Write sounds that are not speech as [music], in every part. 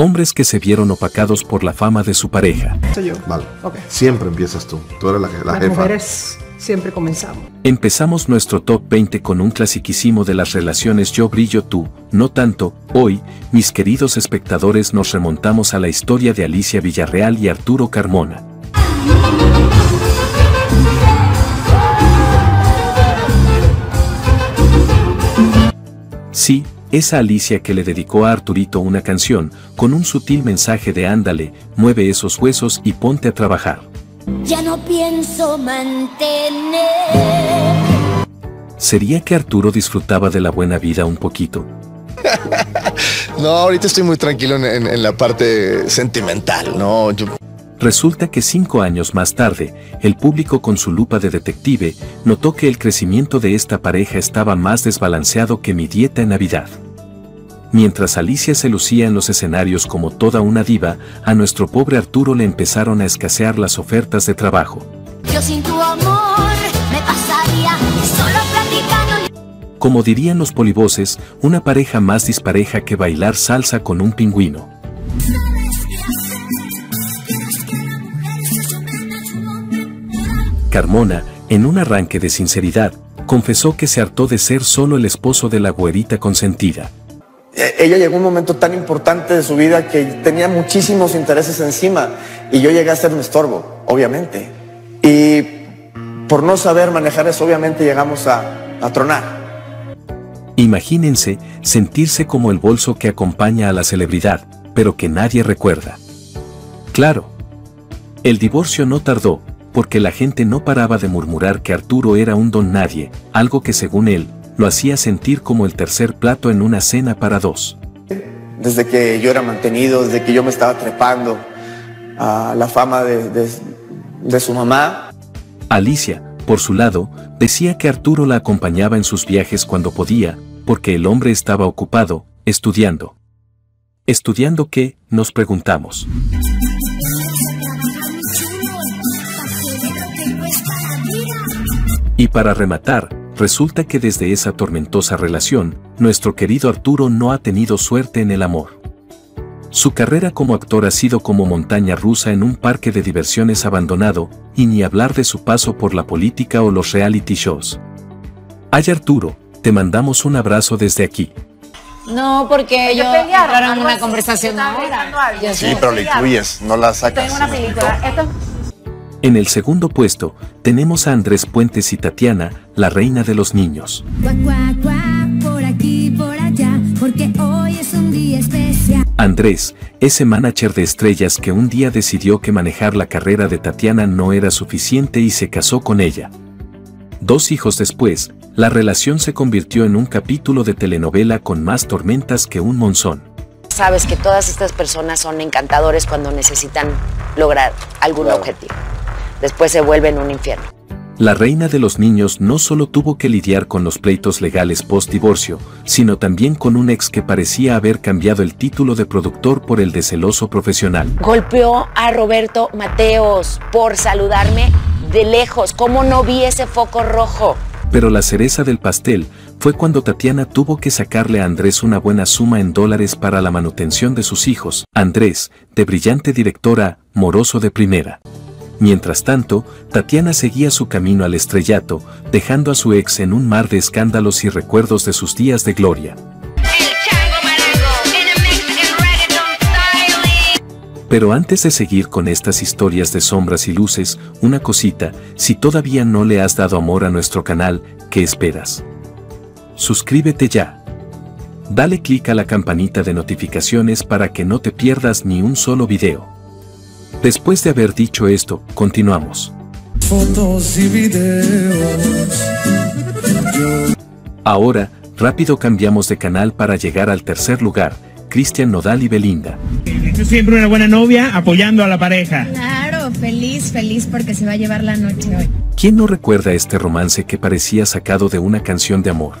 Hombres que se vieron opacados por la fama de su pareja. Soy yo. Vale. Ok. Siempre empiezas tú. Tú eres la, la Las jefa. mujeres siempre comenzamos. Empezamos nuestro top 20 con un clasiquísimo de las relaciones Yo brillo tú, no tanto. Hoy, mis queridos espectadores, nos remontamos a la historia de Alicia Villarreal y Arturo Carmona. Sí, esa Alicia que le dedicó a Arturito una canción, con un sutil mensaje de ándale, mueve esos huesos y ponte a trabajar. Ya no pienso mantener. ¿Sería que Arturo disfrutaba de la buena vida un poquito? [laughs] No, ahorita estoy muy tranquilo en, en- en la parte sentimental, ¿no? Yo- Resulta que cinco años más tarde, el público con su lupa de detective notó que el crecimiento de esta pareja estaba más desbalanceado que mi dieta en Navidad. Mientras Alicia se lucía en los escenarios como toda una diva, a nuestro pobre Arturo le empezaron a escasear las ofertas de trabajo. Yo sin tu amor me pasaría solo platicando. Como dirían los polivoces, una pareja más dispareja que bailar salsa con un pingüino. Carmona, en un arranque de sinceridad, confesó que se hartó de ser solo el esposo de la güerita consentida. Eh, Ella llegó a un momento tan importante de su vida que tenía muchísimos intereses encima y yo llegué a ser un estorbo, obviamente. Y por no saber manejar eso, obviamente llegamos a, a tronar. Imagínense sentirse como el bolso que acompaña a la celebridad, pero que nadie recuerda. Claro. El divorcio no tardó, porque la gente no paraba de murmurar que Arturo era un don nadie, algo que según él, lo hacía sentir como el tercer plato en una cena para dos. Desde que yo era mantenido, desde que yo me estaba trepando a la fama de, de- de su mamá, Alicia, por su lado, decía que Arturo la acompañaba en sus viajes cuando podía, porque el hombre estaba ocupado, estudiando. ¿Estudiando qué? Nos preguntamos. Y para rematar, resulta que desde esa tormentosa relación, nuestro querido Arturo no ha tenido suerte en el amor. Su carrera como actor ha sido como montaña rusa en un parque de diversiones abandonado, y ni hablar de su paso por la política o los reality shows. Ay Arturo, te mandamos un abrazo desde aquí. No, porque Ellos yo pelearon, en una conversación ahora. Sí, pero le incluyes, no la sacas. En una ¿sí me película. Esto En el segundo puesto, tenemos a Andrés Puentes y Tatiana, la reina de los niños. Cuac, cuac, cuac, por aquí, por allá, porque hoy es un día especial. Andrés, ese manager de estrellas que un día decidió que manejar la carrera de Tatiana no era suficiente y se casó con ella. Dos hijos después, la relación se convirtió en un capítulo de telenovela con más tormentas que un monzón. Sabes que todas estas personas son encantadores cuando necesitan lograr algún objetivo. Después se vuelven un infierno. La reina de los niños no solo tuvo que lidiar con los pleitos legales post-divorcio, sino también con un ex que parecía haber cambiado el título de productor por el de celoso profesional. Golpeó a Roberto Mateos por saludarme de lejos. ¿Cómo no vi ese foco rojo? Pero la cereza del pastel fue cuando Tatiana tuvo que sacarle a Andrés una buena suma en dólares para la manutención de sus hijos. Andrés, de brillante directora, moroso de primera. Mientras tanto, Tatiana seguía su camino al estrellato, dejando a su ex en un mar de escándalos y recuerdos de sus días de gloria. Pero antes de seguir con estas historias de sombras y luces, una cosita, si todavía no le has dado amor a nuestro canal, ¿qué esperas? Suscríbete ya. Dale clic a la campanita de notificaciones para que no te pierdas ni un solo video. Después de haber dicho esto, continuamos. fotos y videos. Ahora, rápido cambiamos de canal para llegar al tercer lugar, Cristian Nodal y Belinda. Siempre una buena novia apoyando a la pareja. Claro, feliz, feliz porque se va a llevar la noche hoy. ¿Quién no recuerda este romance que parecía sacado de una canción de amor?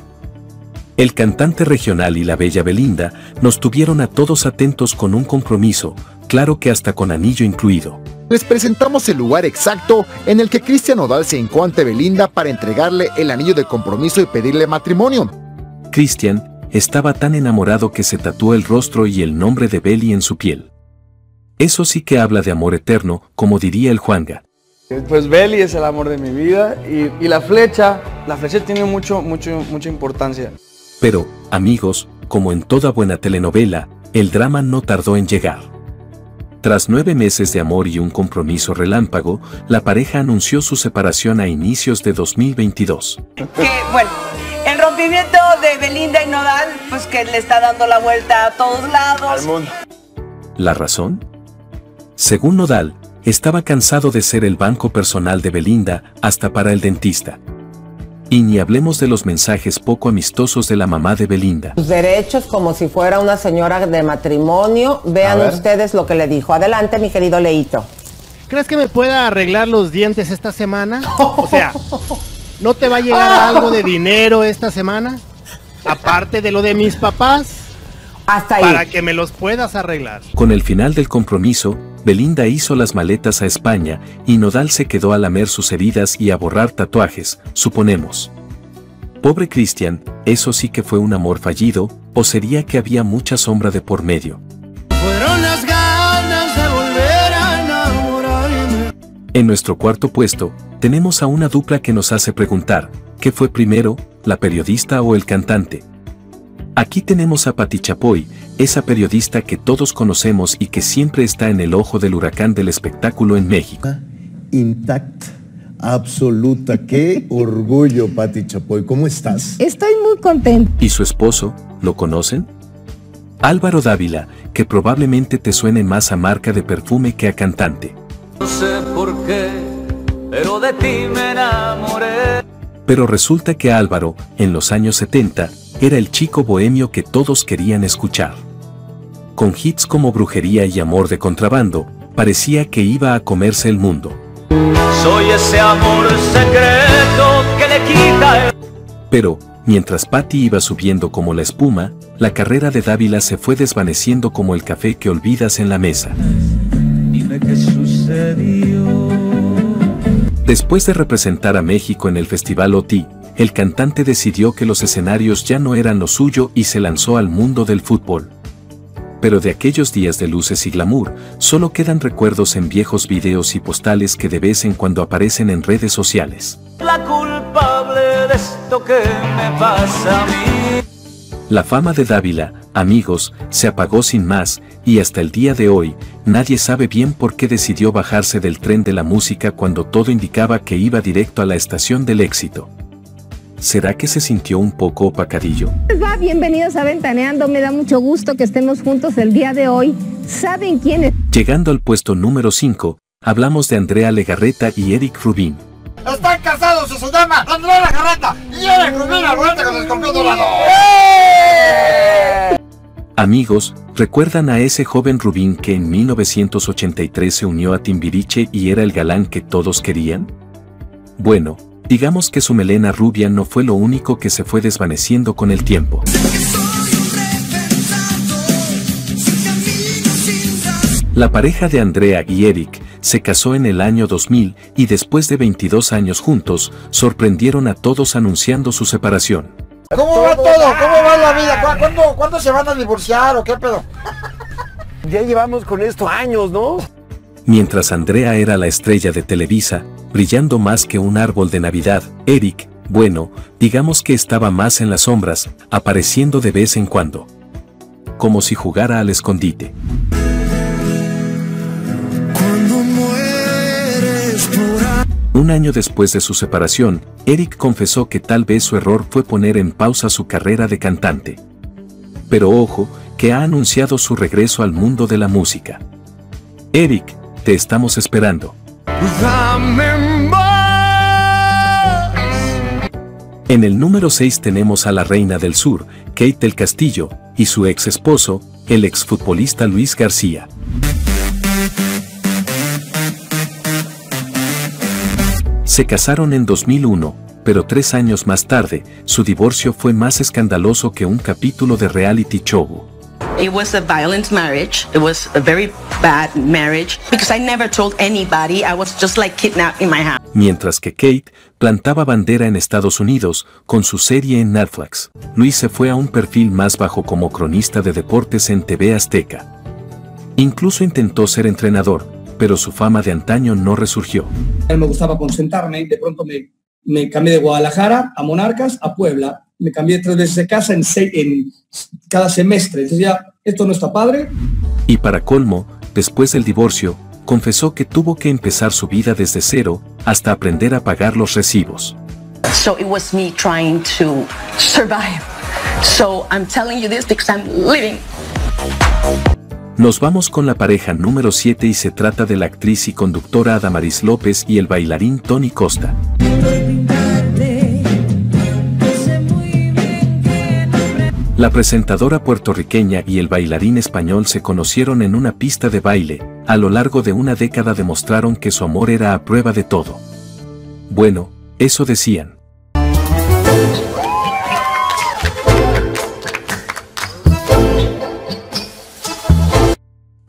El cantante regional y la bella Belinda nos tuvieron a todos atentos con un compromiso, claro que hasta con anillo incluido. Les presentamos el lugar exacto en el que Cristian Nodal se hincó ante Belinda para entregarle el anillo de compromiso y pedirle matrimonio. Cristian, estaba tan enamorado que se tatuó el rostro y el nombre de Beli en su piel. Eso sí que habla de amor eterno, como diría el Juanga. Pues Beli es el amor de mi vida y, y la flecha, la flecha tiene mucho, mucho, mucha importancia. Pero, amigos, como en toda buena telenovela, el drama no tardó en llegar. Tras nueve meses de amor y un compromiso relámpago, la pareja anunció su separación a inicios de 2022. Que, bueno, el rompimiento de Belinda y Nodal, pues que le está dando la vuelta a todos lados. Al mundo. ¿La razón? Según Nodal, estaba cansado de ser el banco personal de Belinda hasta para el dentista. Y ni hablemos de los mensajes poco amistosos de la mamá de Belinda. Sus derechos como si fuera una señora de matrimonio. Vean ustedes lo que le dijo. Adelante, mi querido Leito. ¿Crees que me pueda arreglar los dientes esta semana? O sea, [laughs] ¿no te va a llegar [laughs] algo de dinero esta semana? Aparte de lo de mis papás. Hasta ahí. Para que me los puedas arreglar. Con el final del compromiso, Belinda hizo las maletas a España y Nodal se quedó a lamer sus heridas y a borrar tatuajes, suponemos. Pobre Cristian, eso sí que fue un amor fallido, o sería que había mucha sombra de por medio. Fueron las ganas de volver a enamorarme. En nuestro cuarto puesto, tenemos a una dupla que nos hace preguntar, ¿qué fue primero, la periodista o el cantante? Aquí tenemos a Pati Chapoy, esa periodista que todos conocemos y que siempre está en el ojo del huracán del espectáculo en México. Intacta, absoluta. Qué [laughs] orgullo, Pati Chapoy. ¿Cómo estás? Estoy muy contento. ¿Y su esposo, lo conocen? Álvaro Dávila, que probablemente te suene más a marca de perfume que a cantante. No sé por qué, pero de ti me enamoré. Pero resulta que Álvaro, en los años 70, era el chico bohemio que todos querían escuchar. Con hits como Brujería y Amor de Contrabando, parecía que iba a comerse el mundo. Soy ese amor secreto que le quita el... Pero, mientras Patty iba subiendo como la espuma, la carrera de Dávila se fue desvaneciendo como el café que olvidas en la mesa. Dime qué sucedió. Después de representar a México en el Festival OTI, el cantante decidió que los escenarios ya no eran lo suyo y se lanzó al mundo del fútbol. Pero de aquellos días de luces y glamour, solo quedan recuerdos en viejos videos y postales que de vez en cuando aparecen en redes sociales. La culpable de esto que me pasa a mí. La fama de Dávila, amigos, se apagó sin más, y hasta el día de hoy, nadie sabe bien por qué decidió bajarse del tren de la música cuando todo indicaba que iba directo a la estación del éxito. ¿Será que se sintió un poco opacadillo? Va, bienvenidos a Ventaneando. Me da mucho gusto que estemos juntos el día de hoy. ¿Saben quién es? Llegando al puesto número 5, hablamos de Andrea Legarreta y Eric Rubin. Están casados y se llama Andrea Legarreta y Eric al volante con el escorpión dorado. Amigos, ¿recuerdan a ese joven Rubín que en 1983 se unió a Timbiriche y era el galán que todos querían? Bueno, digamos que su melena rubia no fue lo único que se fue desvaneciendo con el tiempo. La pareja de Andrea y Eric se casó en el año 2000 y después de 22 años juntos, sorprendieron a todos anunciando su separación. ¿Cómo va todo? ¿Cómo va la vida? ¿Cu- ¿Cuándo, ¿Cuándo se van a divorciar o qué pedo? Ya llevamos con esto años, ¿no? Mientras Andrea era la estrella de Televisa, brillando más que un árbol de Navidad, Eric, bueno, digamos que estaba más en las sombras, apareciendo de vez en cuando. Como si jugara al escondite. Un año después de su separación, Eric confesó que tal vez su error fue poner en pausa su carrera de cantante. Pero ojo, que ha anunciado su regreso al mundo de la música. Eric, te estamos esperando. En el número 6 tenemos a la reina del sur, Kate del Castillo, y su ex esposo, el exfutbolista Luis García. Se casaron en 2001, pero tres años más tarde, su divorcio fue más escandaloso que un capítulo de reality show. It was a violent marriage. It was a very bad marriage because I never told anybody. I was just like kidnapped in my house. mientras que Kate plantaba bandera en Estados Unidos con su serie en Netflix. Luis se fue a un perfil más bajo como cronista de deportes en TV Azteca. Incluso intentó ser entrenador, pero su fama de antaño no resurgió. A mí me gustaba concentrarme y de pronto me, me cambié de Guadalajara a Monarcas a Puebla. Me cambié tres veces de casa en, seis, en cada semestre. Entonces ya, esto no está padre. Y para colmo, después del divorcio, confesó que tuvo que empezar su vida desde cero hasta aprender a pagar los recibos. So it was me trying to survive. So I'm telling you this because I'm living. Nos vamos con la pareja número 7 y se trata de la actriz y conductora Adamaris López y el bailarín Tony Costa. La presentadora puertorriqueña y el bailarín español se conocieron en una pista de baile, a lo largo de una década demostraron que su amor era a prueba de todo. Bueno, eso decían.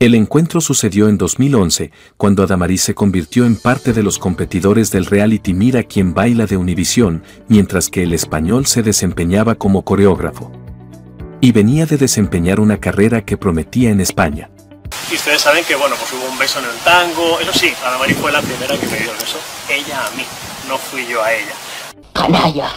El encuentro sucedió en 2011, cuando Adamaris se convirtió en parte de los competidores del reality Mira quien baila de Univisión, mientras que el español se desempeñaba como coreógrafo. Y venía de desempeñar una carrera que prometía en España. Y ustedes saben que, bueno, pues hubo un beso en el tango. Eso sí, Adamaris fue la primera que me dio el beso. Ella a mí, no fui yo a ella. Canalla.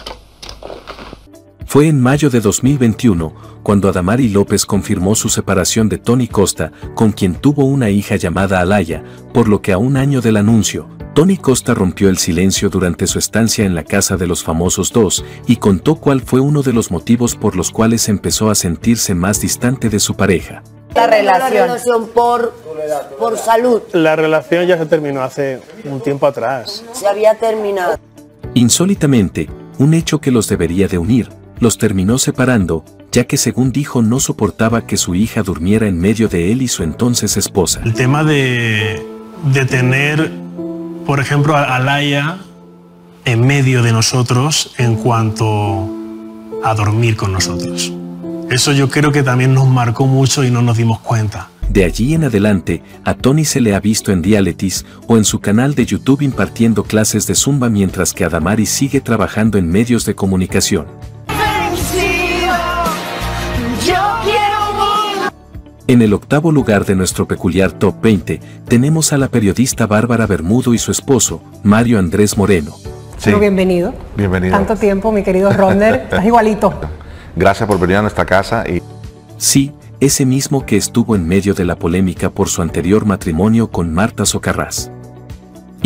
Fue en mayo de 2021, cuando Adamari López confirmó su separación de Tony Costa, con quien tuvo una hija llamada Alaya, por lo que a un año del anuncio, Tony Costa rompió el silencio durante su estancia en la casa de los famosos dos y contó cuál fue uno de los motivos por los cuales empezó a sentirse más distante de su pareja. La relación. por, por salud. La relación ya se terminó hace un tiempo atrás. Se había terminado. Insólitamente, un hecho que los debería de unir, los terminó separando, ya que según dijo no soportaba que su hija durmiera en medio de él y su entonces esposa. El tema de, de tener, por ejemplo, a Laia en medio de nosotros en cuanto a dormir con nosotros. Eso yo creo que también nos marcó mucho y no nos dimos cuenta. De allí en adelante, a Tony se le ha visto en realities o en su canal de YouTube impartiendo clases de zumba mientras que Adamari sigue trabajando en medios de comunicación. En el octavo lugar de nuestro peculiar Top 20, tenemos a la periodista Bárbara Bermudo y su esposo, Mario Andrés Moreno. Sí. bienvenido. Bienvenido. Tanto tiempo, mi querido Ronder. [laughs] Estás igualito. Gracias por venir a nuestra casa y... Sí, ese mismo que estuvo en medio de la polémica por su anterior matrimonio con Marta Socarrás.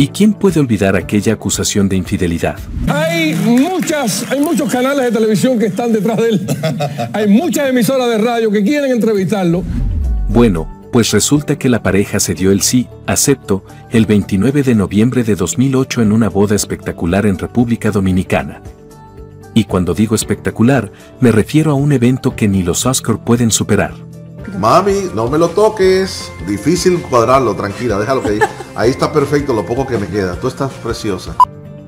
¿Y quién puede olvidar aquella acusación de infidelidad? Hay muchas, hay muchos canales de televisión que están detrás de él. [laughs] hay muchas emisoras de radio que quieren entrevistarlo. Bueno, pues resulta que la pareja se dio el sí, acepto, el 29 de noviembre de 2008 en una boda espectacular en República Dominicana. Y cuando digo espectacular, me refiero a un evento que ni los Oscar pueden superar. Mami, no me lo toques. Difícil cuadrarlo, tranquila, déjalo que ahí. Ahí está perfecto lo poco que me queda. Tú estás preciosa.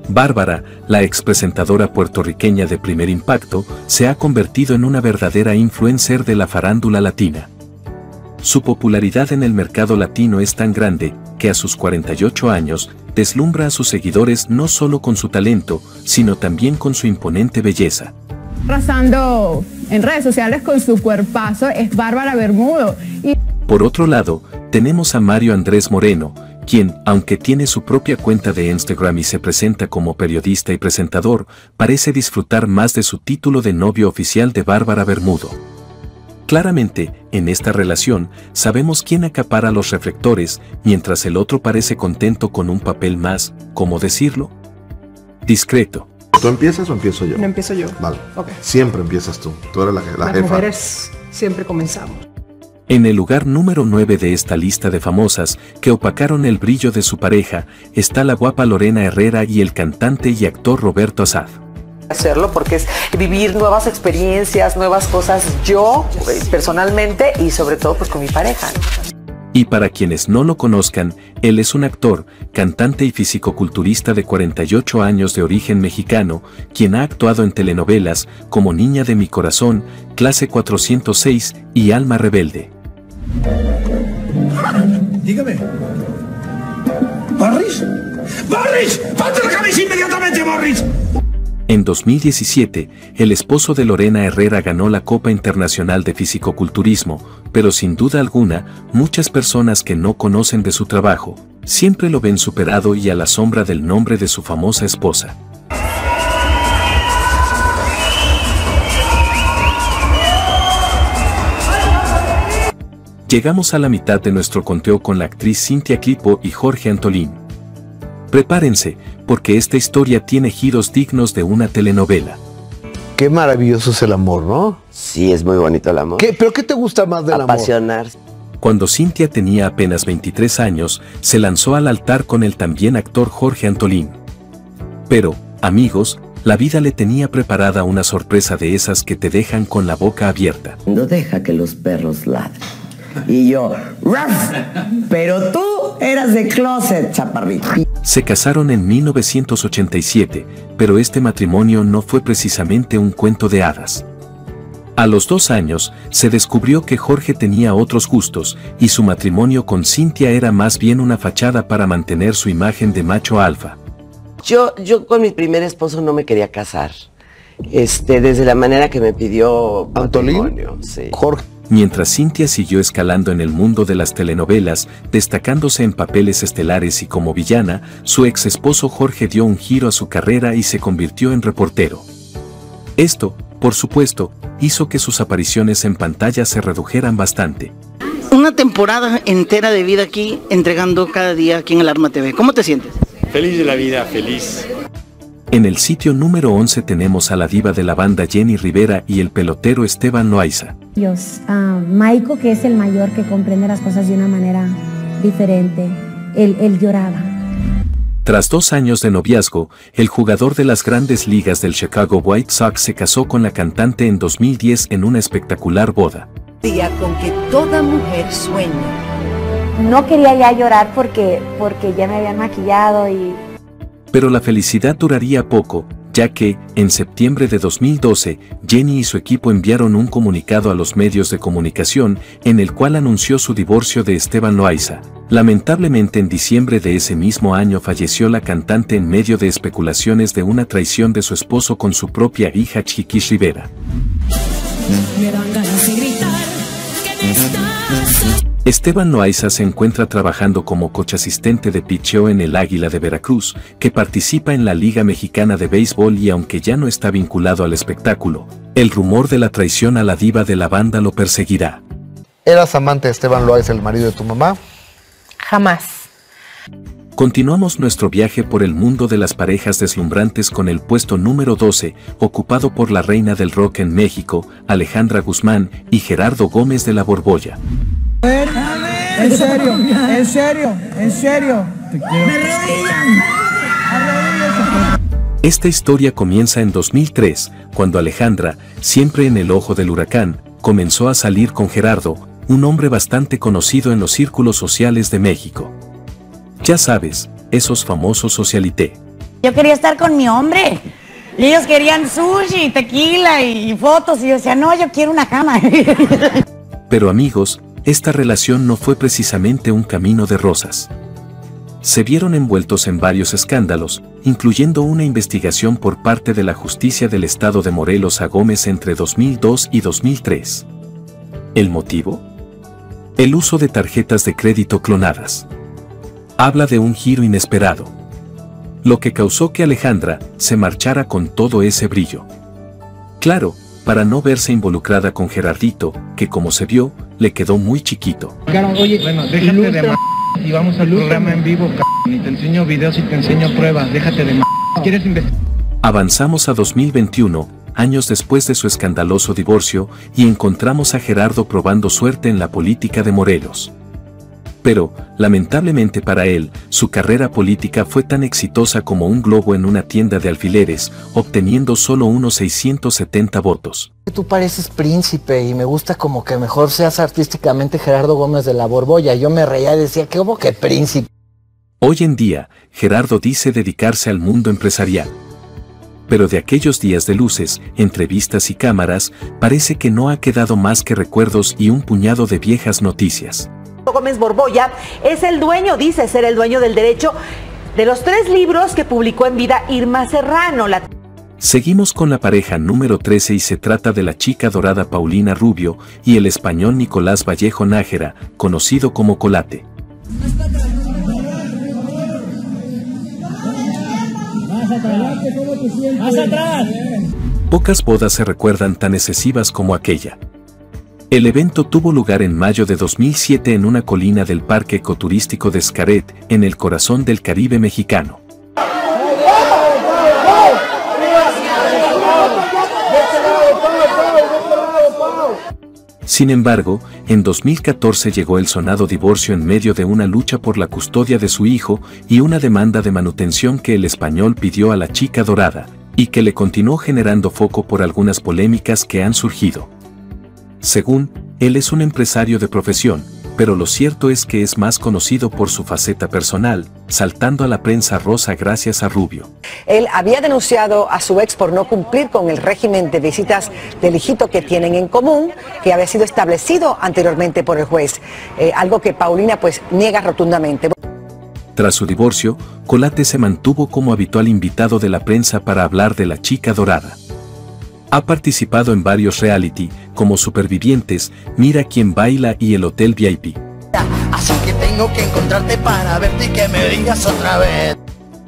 Bárbara, la expresentadora puertorriqueña de primer impacto, se ha convertido en una verdadera influencer de la farándula latina. Su popularidad en el mercado latino es tan grande que a sus 48 años deslumbra a sus seguidores no solo con su talento, sino también con su imponente belleza. Arrasando en redes sociales con su cuerpazo es Bárbara Bermudo. Y... Por otro lado, tenemos a Mario Andrés Moreno, quien, aunque tiene su propia cuenta de Instagram y se presenta como periodista y presentador, parece disfrutar más de su título de novio oficial de Bárbara Bermudo. Claramente, en esta relación, sabemos quién acapara los reflectores, mientras el otro parece contento con un papel más, ¿cómo decirlo? Discreto. ¿Tú empiezas o empiezo yo? No empiezo yo. Vale. Okay. Siempre empiezas tú. Tú eres la, la Las jefa. mujeres siempre comenzamos. En el lugar número 9 de esta lista de famosas que opacaron el brillo de su pareja está la guapa Lorena Herrera y el cantante y actor Roberto Azad. Hacerlo porque es vivir nuevas experiencias, nuevas cosas yo eh, personalmente y sobre todo pues con mi pareja. Y para quienes no lo conozcan, él es un actor, cantante y fisicoculturista de 48 años de origen mexicano, quien ha actuado en telenovelas como Niña de mi corazón, Clase 406 y Alma Rebelde. Dígame. Parris, ¡Morris! ¡Ponte la camisa inmediatamente, Morris! En 2017, el esposo de Lorena Herrera ganó la Copa Internacional de Fisicoculturismo, pero sin duda alguna, muchas personas que no conocen de su trabajo, siempre lo ven superado y a la sombra del nombre de su famosa esposa. Llegamos a la mitad de nuestro conteo con la actriz Cintia Clipo y Jorge Antolín. Prepárense, porque esta historia tiene giros dignos de una telenovela. Qué maravilloso es el amor, ¿no? Sí, es muy bonito el amor. ¿Qué, ¿Pero qué te gusta más del Apasionar. Cuando Cintia tenía apenas 23 años, se lanzó al altar con el también actor Jorge Antolín. Pero, amigos, la vida le tenía preparada una sorpresa de esas que te dejan con la boca abierta. No deja que los perros ladren. Y yo, ¡Ruff! Pero tú eras de closet, chaparrito. Se casaron en 1987, pero este matrimonio no fue precisamente un cuento de hadas. A los dos años, se descubrió que Jorge tenía otros gustos, y su matrimonio con Cintia era más bien una fachada para mantener su imagen de macho alfa. Yo, yo con mi primer esposo no me quería casar. Este, desde la manera que me pidió ¿Antolín? matrimonio, sí. Jorge. Mientras Cintia siguió escalando en el mundo de las telenovelas, destacándose en papeles estelares y como villana, su ex esposo Jorge dio un giro a su carrera y se convirtió en reportero. Esto, por supuesto, hizo que sus apariciones en pantalla se redujeran bastante. Una temporada entera de vida aquí, entregando cada día aquí en el Arma TV. ¿Cómo te sientes? Feliz de la vida, feliz. En el sitio número 11 tenemos a la diva de la banda Jenny Rivera y el pelotero Esteban Loaiza. Dios, ah, Maiko, que es el mayor que comprende las cosas de una manera diferente, él, él lloraba. Tras dos años de noviazgo, el jugador de las grandes ligas del Chicago White Sox se casó con la cantante en 2010 en una espectacular boda. Día con que toda mujer sueña. No quería ya llorar porque, porque ya me habían maquillado y Pero la felicidad duraría poco, ya que, en septiembre de 2012, Jenny y su equipo enviaron un comunicado a los medios de comunicación en el cual anunció su divorcio de Esteban Loaiza. Lamentablemente en diciembre de ese mismo año falleció la cantante en medio de especulaciones de una traición de su esposo con su propia hija Chiquis Rivera. Esteban Loaiza se encuentra trabajando como coach asistente de picheo en el Águila de Veracruz, que participa en la Liga Mexicana de Béisbol y aunque ya no está vinculado al espectáculo, el rumor de la traición a la diva de la banda lo perseguirá. ¿Eras amante de Esteban Loaiza, el marido de tu mamá? Jamás. Continuamos nuestro viaje por el mundo de las parejas deslumbrantes con el puesto número 12, ocupado por la reina del rock en México, Alejandra Guzmán, y Gerardo Gómez de la Borbolla. En serio, en serio, en serio. Esta historia comienza en 2003, cuando Alejandra, siempre en el ojo del huracán, comenzó a salir con Gerardo, un hombre bastante conocido en los círculos sociales de México. Ya sabes, esos famosos socialité. Yo quería estar con mi hombre. Y ellos querían sushi, tequila y fotos. Y yo decía, no, yo quiero una cama. [laughs] Pero amigos, esta relación no fue precisamente un camino de rosas. Se vieron envueltos en varios escándalos, incluyendo una investigación por parte de la justicia del estado de Morelos a Gómez entre 2002 y 2003. ¿El motivo? El uso de tarjetas de crédito clonadas. Habla de un giro inesperado. Lo que causó que Alejandra se marchara con todo ese brillo. Claro, para no verse involucrada con Gerardito, que como se vio, le quedó muy chiquito. Oye, bueno, déjate de m y vamos al programa en vivo, y te enseño videos y te enseño pruebas, déjate de m ¿Quieres investigar? Avanzamos a 2021, años después de su escandaloso divorcio, y encontramos a Gerardo probando suerte en la política de Morelos. Pero, lamentablemente para él, su carrera política fue tan exitosa como un globo en una tienda de alfileres, obteniendo solo unos 670 votos. Tú pareces príncipe y me gusta como que mejor seas artísticamente Gerardo Gómez de la Borbolla. Yo me reía y decía, ¿qué hubo que príncipe? Hoy en día, Gerardo dice dedicarse al mundo empresarial. Pero de aquellos días de luces, entrevistas y cámaras, parece que no ha quedado más que recuerdos y un puñado de viejas noticias. Gómez Borbolla es el dueño, dice ser el dueño del derecho de los tres libros que publicó en vida Irma Serrano. La Seguimos con la pareja número 13 y se trata de la chica dorada Paulina Rubio y el español Nicolás Vallejo Nájera, conocido como Colate. Más atrás. Pocas bodas se recuerdan tan excesivas como aquella. El evento tuvo lugar en mayo de 2007 en una colina del Parque Ecoturístico de Xcaret, en el corazón del Caribe mexicano. Sin embargo, en 2014 llegó el sonado divorcio en medio de una lucha por la custodia de su hijo y una demanda de manutención que el español pidió a la chica dorada, y que le continuó generando foco por algunas polémicas que han surgido. Según, él es un empresario de profesión, pero lo cierto es que es más conocido por su faceta personal, saltando a la prensa rosa gracias a Rubio. Él había denunciado a su ex por no cumplir con el régimen de visitas del hijito que tienen en común, que había sido establecido anteriormente por el juez, eh, algo que Paulina pues niega rotundamente. Tras su divorcio, Colate se mantuvo como habitual invitado de la prensa para hablar de la chica dorada. Ha participado en varios reality, como Supervivientes, Mira quién baila y el Hotel VIP. Así que tengo que encontrarte para verte y que me digas otra vez.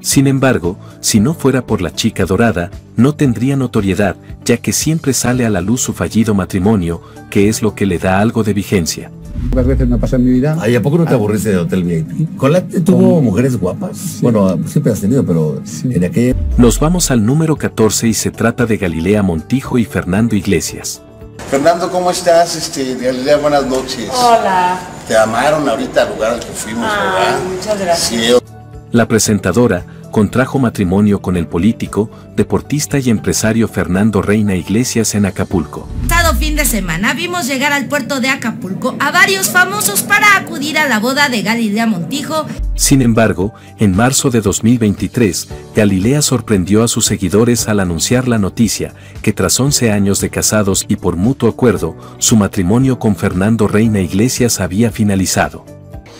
Sin embargo, si no fuera por la chica dorada, no tendría notoriedad, ya que siempre sale a la luz su fallido matrimonio, que es lo que le da algo de vigencia. Pocas veces me pasa en mi vida. Ay, ¿a poco no te aburriste de Hotel VIP? ¿Colate tuvo mujeres guapas? Bueno, siempre has tenido, pero en aquella... Nos vamos al número 14 y se trata de Galilea Montijo y Fernando Iglesias. Fernando, ¿cómo estás? Este, Galilea, buenas noches. Hola. Te amaron ahorita al lugar al que fuimos, Ay, ¿verdad? muchas gracias. Sí, La presentadora contrajo matrimonio con el político, deportista y empresario Fernando Reina Iglesias en Acapulco. pasado fin de semana vimos llegar al puerto de Acapulco a varios famosos para acudir a la boda de Galilea Montijo. Sin embargo, en marzo de 2023, Galilea sorprendió a sus seguidores al anunciar la noticia que tras 11 años de casados y por mutuo acuerdo, su matrimonio con Fernando Reina Iglesias había finalizado.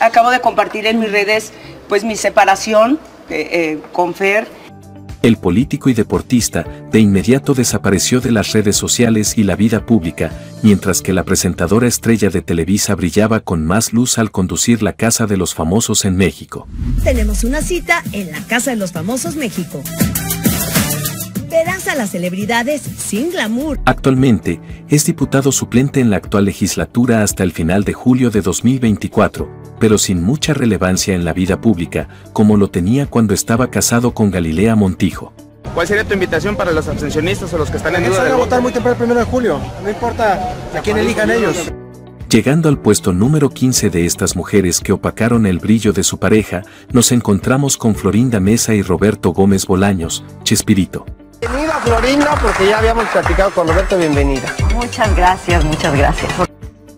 Acabo de compartir en mis redes pues mi separación eh, eh, con Fer. El político y deportista de inmediato desapareció de las redes sociales y la vida pública, mientras que la presentadora estrella de Televisa brillaba con más luz al conducir la Casa de los Famosos en México. Tenemos una cita en la Casa de los Famosos México. Verás a las celebridades sin glamour. Actualmente, es diputado suplente en la actual legislatura hasta el final de julio de 2024, pero sin mucha relevancia en la vida pública, como lo tenía cuando estaba casado con Galilea Montijo. ¿Cuál sería tu invitación para los abstencionistas o los que están en duda del a votar muy temprano el primero de julio. No importa a quién elijan ellos. Llegando al puesto número 15 de estas mujeres que opacaron el brillo de su pareja, nos encontramos con Florinda Mesa y Roberto Gómez Bolaños, Chespirito. Bienvenida Florinda, porque ya habíamos platicado con Roberto, bienvenida. Muchas gracias, muchas gracias.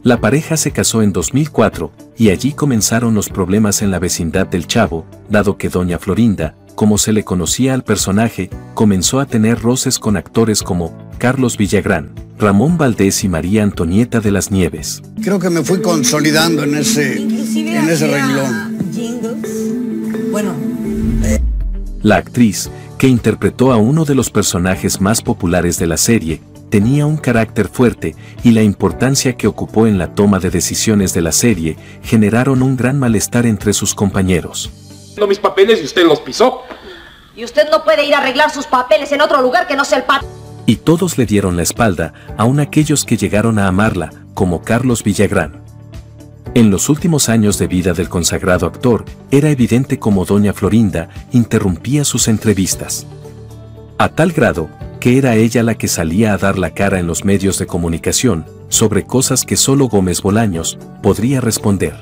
La pareja se casó en 2004, y allí comenzaron los problemas en la vecindad del Chavo, dado que doña Florinda, como se le conocía al personaje, comenzó a tener roces con actores como Carlos Villagrán, Ramón Valdés y María Antonieta de las Nieves. Creo que me fui consolidando en ese, en ese renglón. Bueno, La actriz, que interpretó a uno de los personajes más populares de la serie, tenía un carácter fuerte y la importancia que ocupó en la toma de decisiones de la serie generaron un gran malestar entre sus compañeros. No mis papeles y usted los pisó. Y usted no puede ir a arreglar sus papeles en otro lugar que no sea el patio. Y todos le dieron la espalda, aun aquellos que llegaron a amarla, como Carlos Villagrán. En los últimos años de vida del consagrado actor, era evidente como doña Florinda interrumpía sus entrevistas. A tal grado, que era ella la que salía a dar la cara en los medios de comunicación, sobre cosas que solo Gómez Bolaños podría responder.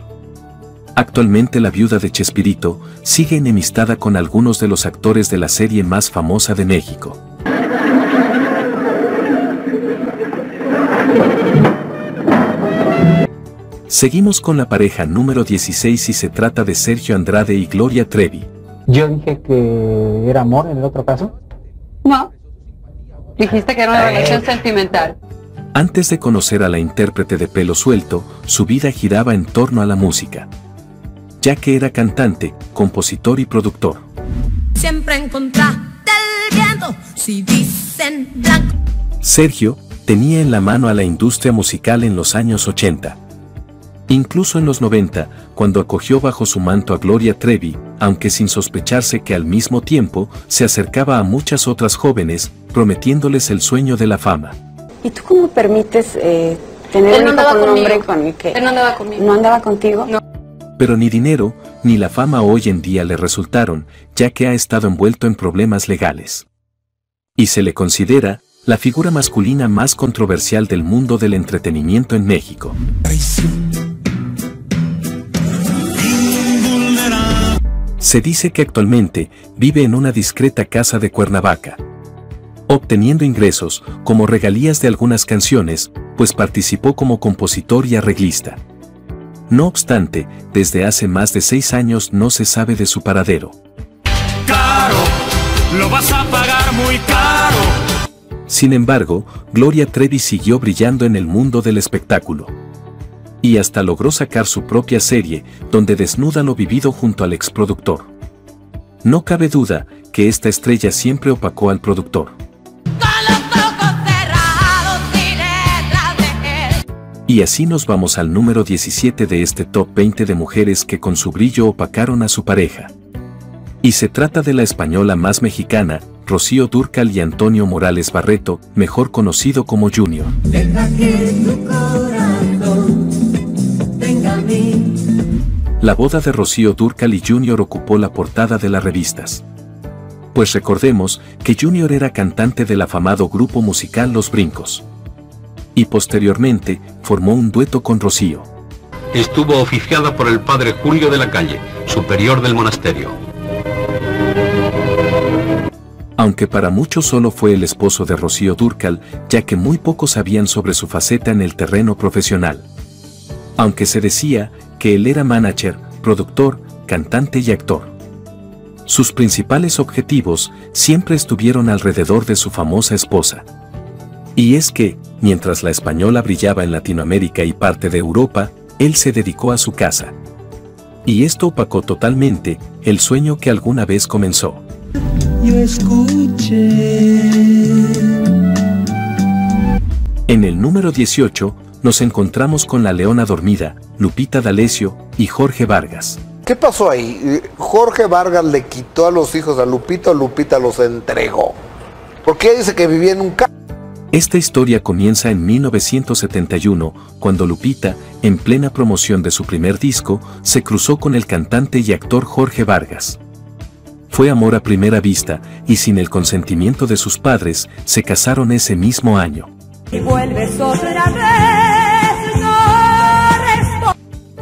Actualmente la viuda de Chespirito sigue enemistada con algunos de los actores de la serie más famosa de México. Seguimos con la pareja número 16 y se trata de Sergio Andrade y Gloria Trevi. Yo dije que era amor en el otro caso. Dijiste que era una relación sentimental. Antes de conocer a la intérprete de pelo suelto, su vida giraba en torno a la música. Ya que era cantante, compositor y productor. Siempre en contra del viento, si dicen blanco. Sergio tenía en la mano a la industria musical en los años 80. Incluso en los 90, cuando acogió bajo su manto a Gloria Trevi, aunque sin sospecharse que al mismo tiempo se acercaba a muchas otras jóvenes, prometiéndoles el sueño de la fama. ¿Y tú cómo permites eh, tener Él no andaba con un hombre con el que Él no andaba conmigo. no andaba contigo? No. Pero ni dinero, ni la fama hoy en día le resultaron, ya que ha estado envuelto en problemas legales. Y se le considera la figura masculina más controversial del mundo del entretenimiento en México. Se dice que actualmente vive en una discreta casa de Cuernavaca, obteniendo ingresos como regalías de algunas canciones, pues participó como compositor y arreglista. No obstante, desde hace más de seis años no se sabe de su paradero. Caro, lo vas a pagar muy caro. Sin embargo, Gloria Trevi siguió brillando en el mundo del espectáculo. Y hasta logró sacar su propia serie, donde desnuda lo vivido junto al exproductor. No cabe duda que esta estrella siempre opacó al productor. Y así nos vamos al número 17 de este top 20 de mujeres que con su brillo opacaron a su pareja. Y se trata de la española más mexicana, Rocío Durcal y Antonio Morales Barreto, mejor conocido como Junior. Deja que tu corazón venga a mí. La boda de Rocío Durcal y Junior ocupó la portada de las revistas. Pues recordemos que Junior era cantante del afamado grupo musical Los Brincos. Y posteriormente formó un dueto con Rocío. Estuvo oficiada por el padre Julio de la Calle, superior del monasterio. Aunque para muchos solo fue el esposo de Rocío Durcal, ya que muy pocos sabían sobre su faceta en el terreno profesional. Aunque se decía que él era manager, productor, cantante y actor. Sus principales objetivos siempre estuvieron alrededor de su famosa esposa. Y es que, mientras la española brillaba en Latinoamérica y parte de Europa, él se dedicó a su casa. Y esto opacó totalmente el sueño que alguna vez comenzó. Yo escuché. En el número 18, nos encontramos con la leona dormida, Lupita D'Alessio y Jorge Vargas. ¿Qué pasó ahí? Jorge Vargas le quitó a los hijos a Lupita, Lupita los entregó. Porque ella dice que vivía en un ca Esta historia comienza en 1971, cuando Lupita, en plena promoción de su primer disco, se cruzó con el cantante y actor Jorge Vargas. Fue amor a primera vista, y sin el consentimiento de sus padres, se casaron ese mismo año. Y vuelves otra vez,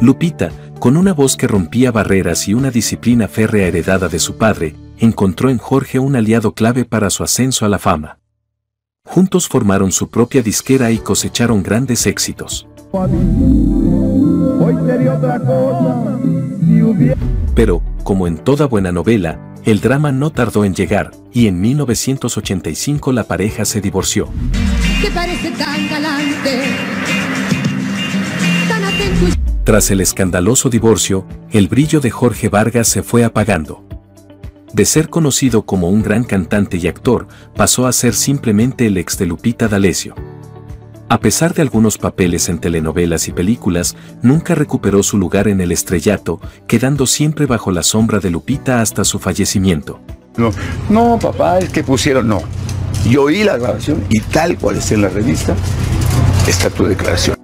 Lupita, con una voz que rompía barreras y una disciplina férrea heredada de su padre, encontró en Jorge un aliado clave para su ascenso a la fama. Juntos formaron su propia disquera y cosecharon grandes éxitos. Pero, como en toda buena novela, el drama no tardó en llegar, y en 1985 la pareja se divorció. Que parece tan galante. Tan atento y Tras el escandaloso divorcio, el brillo de Jorge Vargas se fue apagando. De ser conocido como un gran cantante y actor, pasó a ser simplemente el ex de Lupita D'Alessio. A pesar de algunos papeles en telenovelas y películas, nunca recuperó su lugar en el estrellato, quedando siempre bajo la sombra de Lupita hasta su fallecimiento. No, no, papá, es que pusieron, no. Yo oí la grabación y tal cual está en la revista, está tu declaración.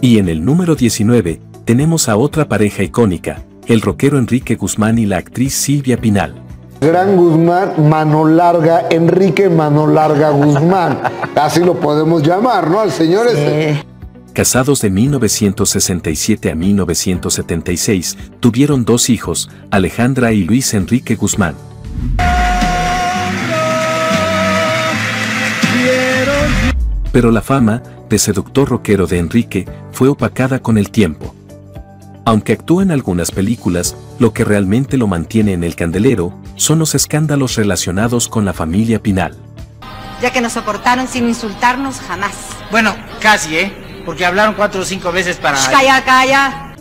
Y en el número 19, tenemos a otra pareja icónica, el rockero Enrique Guzmán y la actriz Silvia Pinal. Gran Guzmán, mano larga, Enrique Mano Larga Guzmán. [laughs] Así lo podemos llamar, ¿no? Al señor ese. Casados de 1967 a 1976, tuvieron dos hijos, Alejandra y Luis Enrique Guzmán. Pero la fama de seductor rockero de Enrique fue opacada con el tiempo. Aunque actúa en algunas películas, lo que realmente lo mantiene en el candelero son los escándalos relacionados con la familia Pinal. Ya que nos soportaron sin insultarnos jamás. Bueno, casi, ¿eh? Porque hablaron cuatro o cinco veces para... Shh, calla, calla.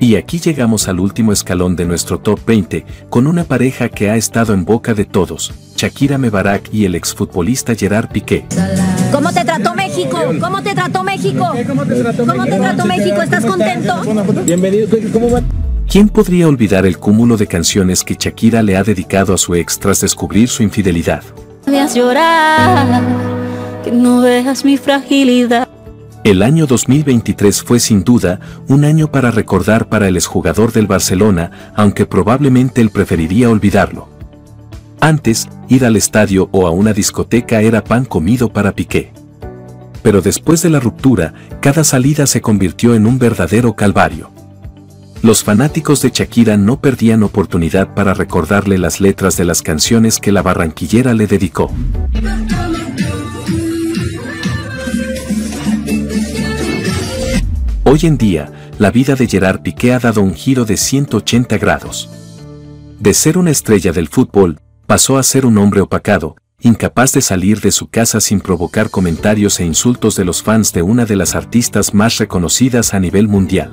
Y aquí llegamos al último escalón de nuestro top 20, con una pareja que ha estado en boca de todos, Shakira Mebarak y el exfutbolista Gerard Piqué. ¿Cómo te trató México? ¿Cómo te trató México? ¿Cómo te trató, México? ¿Estás contento? Bienvenido, ¿cómo va? ¿Quién podría olvidar el cúmulo de canciones que Shakira le ha dedicado a su ex tras descubrir su infidelidad? Veas llorar, que no veas mi fragilidad. El año 2023 fue sin duda un año para recordar para el exjugador del Barcelona, aunque probablemente él preferiría olvidarlo. Antes, ir al estadio o a una discoteca era pan comido para Piqué. Pero después de la ruptura, cada salida se convirtió en un verdadero calvario. Los fanáticos de Shakira no perdían oportunidad para recordarle las letras de las canciones que la barranquillera le dedicó. Hoy en día, la vida de Gerard Piqué ha dado un giro de 180 grados. De ser una estrella del fútbol, pasó a ser un hombre opacado, incapaz de salir de su casa sin provocar comentarios e insultos de los fans de una de las artistas más reconocidas a nivel mundial.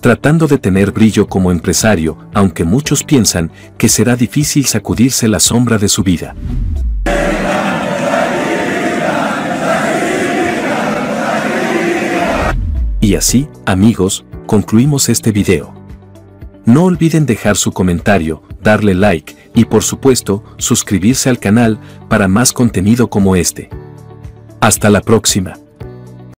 Tratando de tener brillo como empresario, aunque muchos piensan que será difícil sacudirse la sombra de su vida. Y así, amigos, concluimos este video. No olviden dejar su comentario, darle like y por supuesto, suscribirse al canal para más contenido como este. Hasta la próxima.